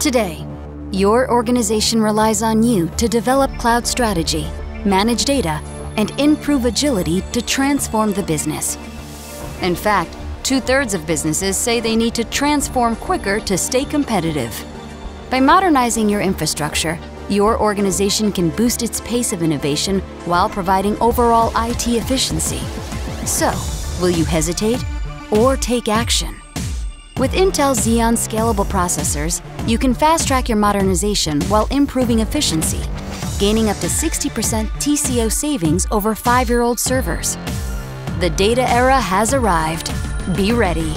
Today, your organization relies on you to develop cloud strategy, manage data, and improve agility to transform the business. In fact, two thirds of businesses say they need to transform quicker to stay competitive. By modernizing your infrastructure, your organization can boost its pace of innovation while providing overall IT efficiency. So, will you hesitate or take action? With Intel Xeon scalable processors, you can fast track your modernization while improving efficiency, gaining up to 60% TCO savings over five year old servers. The data era has arrived. Be ready.